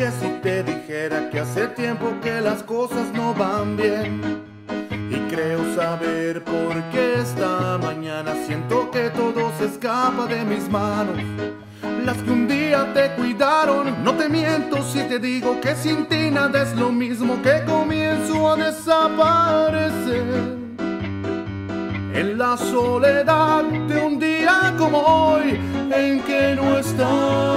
que si te dijera que hace tiempo que las cosas no van bien. Y creo saber por qué esta mañana siento que todo se escapa de mis manos. Las que un día te cuidaron, no te miento si te digo que sin ti nada es lo mismo que comienzo a desaparecer. En la soledad de un día como hoy, en que no estás.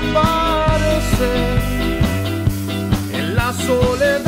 desaparecer en la soledad.